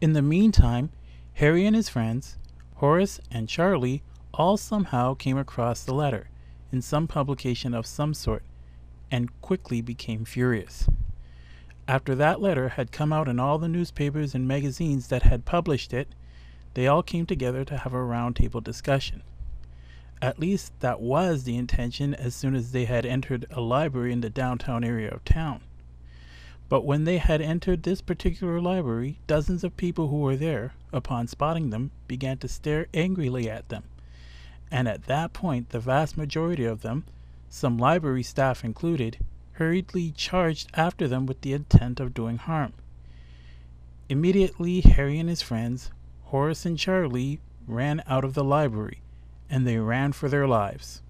In the meantime, Harry and his friends, Horace and Charlie, all somehow came across the letter in some publication of some sort and quickly became furious. After that letter had come out in all the newspapers and magazines that had published it, they all came together to have a round table discussion. At least that was the intention as soon as they had entered a library in the downtown area of town. But when they had entered this particular library, dozens of people who were there, upon spotting them, began to stare angrily at them. And at that point, the vast majority of them, some library staff included, hurriedly charged after them with the intent of doing harm. Immediately, Harry and his friends, Horace and Charlie, ran out of the library, and they ran for their lives.